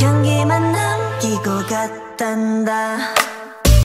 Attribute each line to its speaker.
Speaker 1: 향기만 남기고 갔단다.